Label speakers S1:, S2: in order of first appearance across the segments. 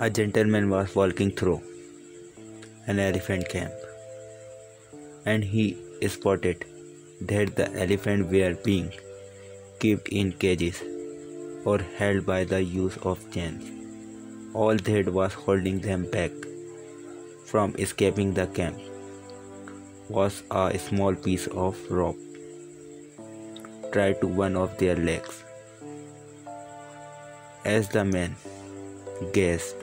S1: A gentleman was walking through an elephant camp and he spotted that the elephants were being kept in cages or held by the use of chains. All that was holding them back from escaping the camp was a small piece of rope tied to one of their legs. As the man gazed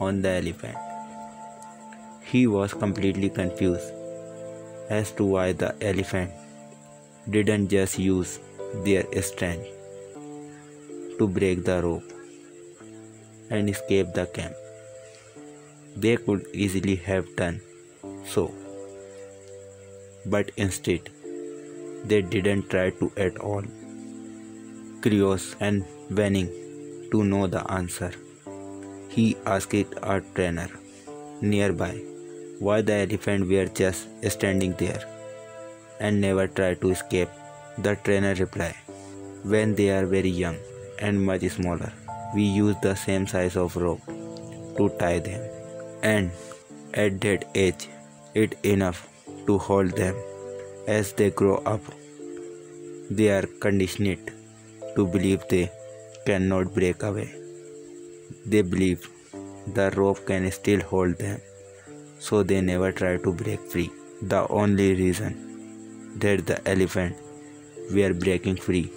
S1: on the elephant, he was completely confused as to why the elephant didn't just use their strength to break the rope and escape the camp. They could easily have done so, but instead, they didn't try to at all. Curious and wanting to know the answer, he asked a trainer nearby why the elephant were just standing there and never tried to escape. The trainer replied, When they are very young and much smaller, we use the same size of rope to tie them, and at that age, it enough to hold them. As they grow up, they are conditioned to believe they cannot break away. They believe the rope can still hold them so they never try to break free. The only reason that the elephant were breaking free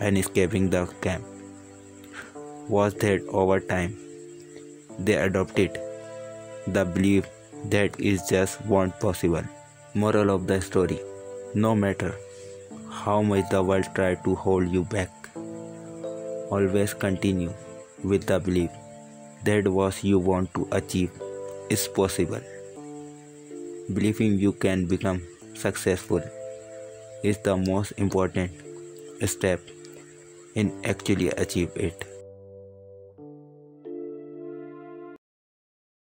S1: and escaping the camp was that over time they adopted the belief that that is just not possible. Moral of the story No matter how much the world try to hold you back, always continue with the belief that what you want to achieve is possible. Believing you can become successful is the most important step in actually achieve it.